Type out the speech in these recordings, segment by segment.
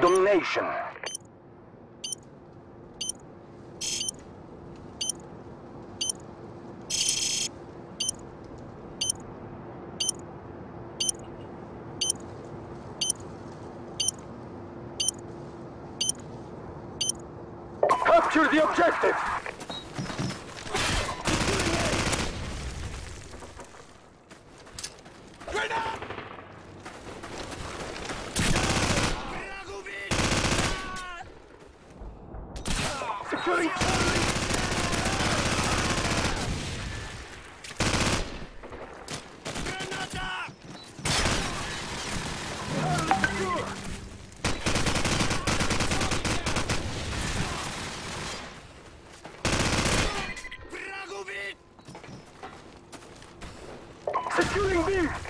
domination. Capture the objective! Grenade! Securing B!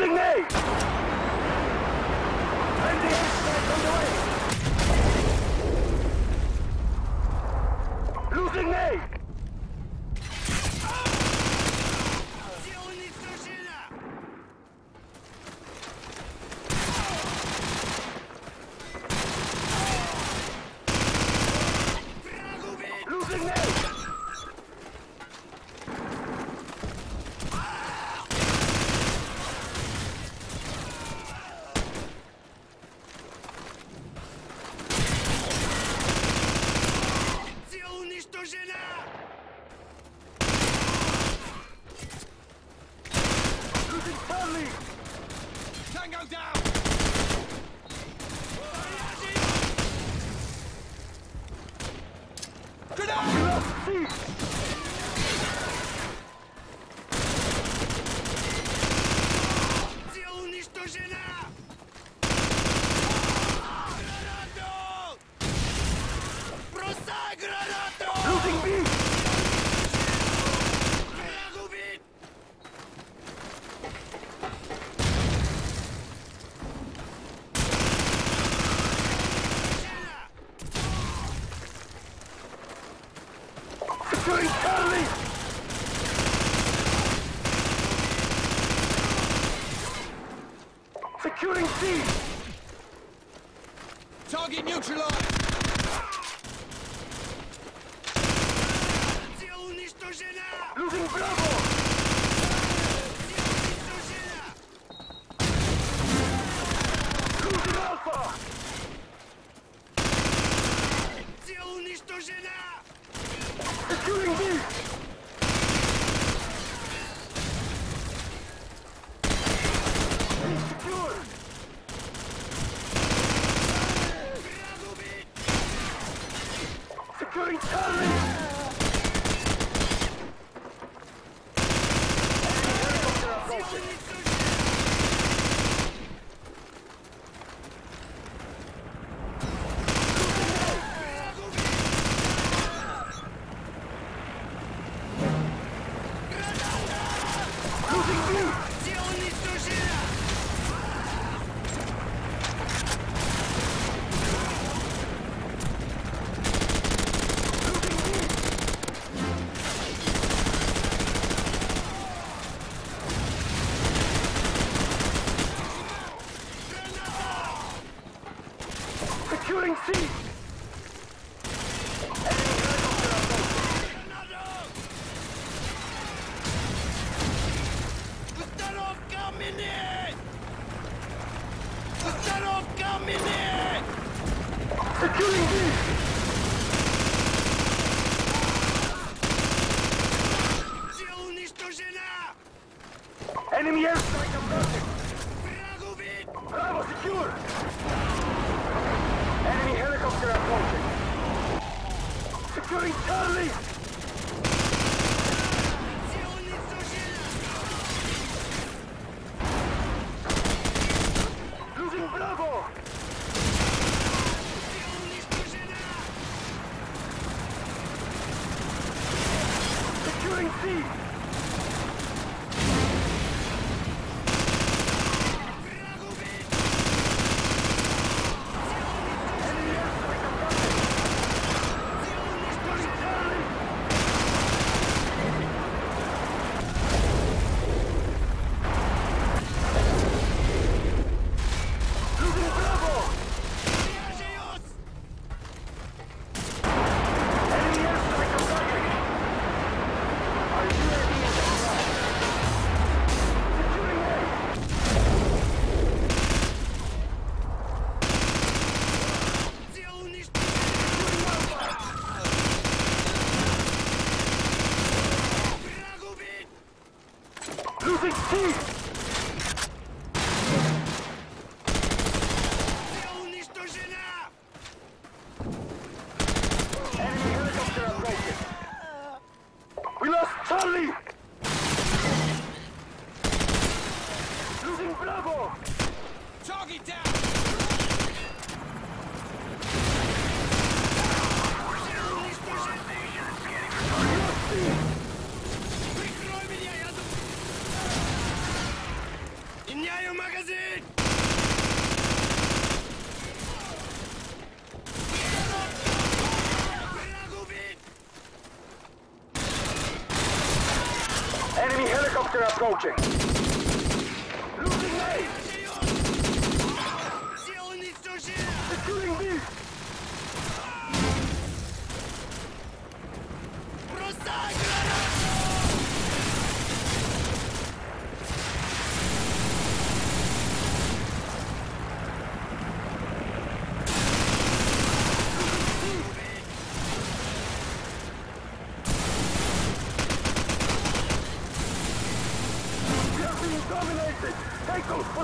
Losing me! Securing C! Target neutralized! Losing Bravo! Moving! Early! see!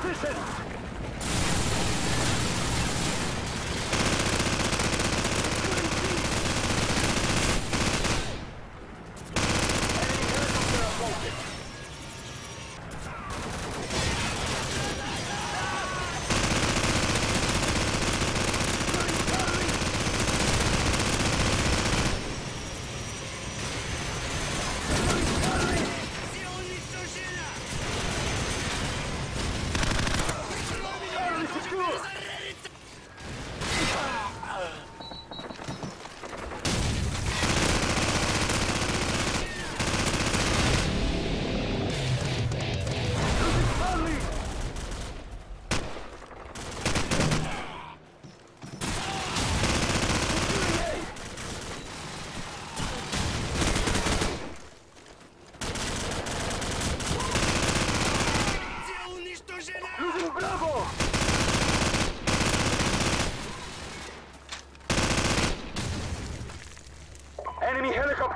position.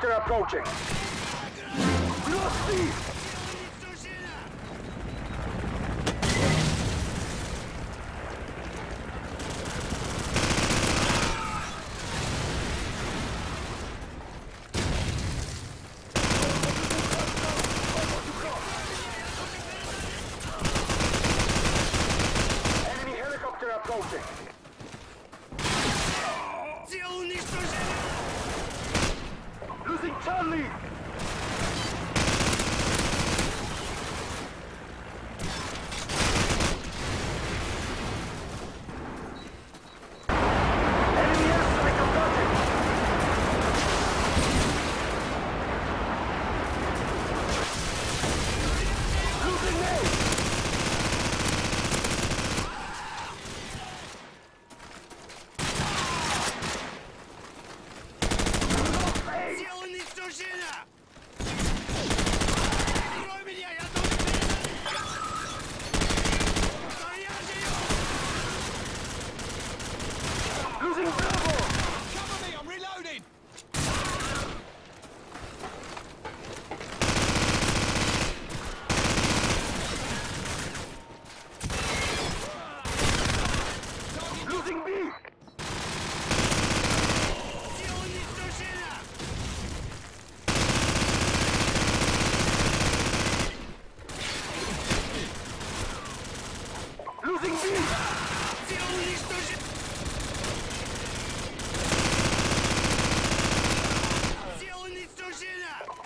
Helicopter approaching. Lost approaching.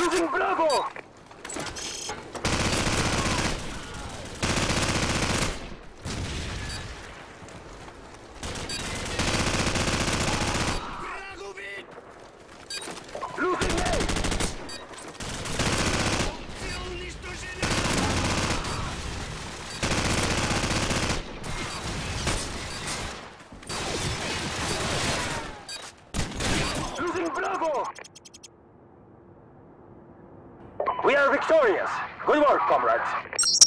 Losing Bravo! We are victorious. Good work, comrades.